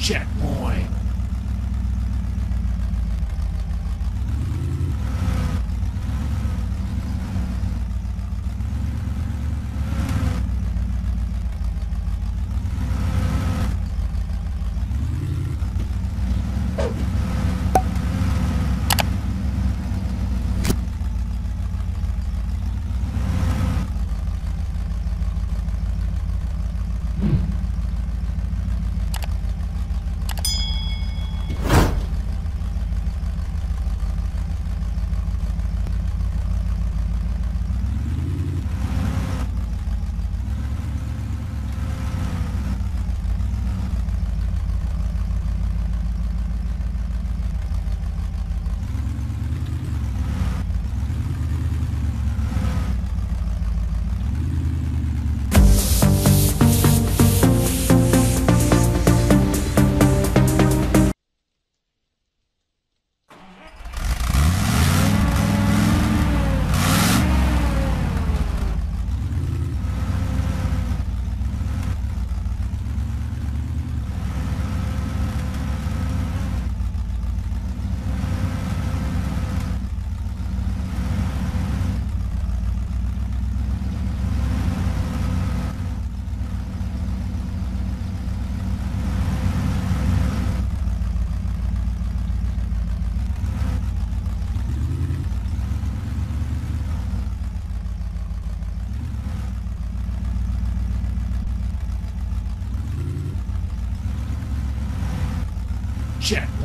Checkpoint. Checkpoint.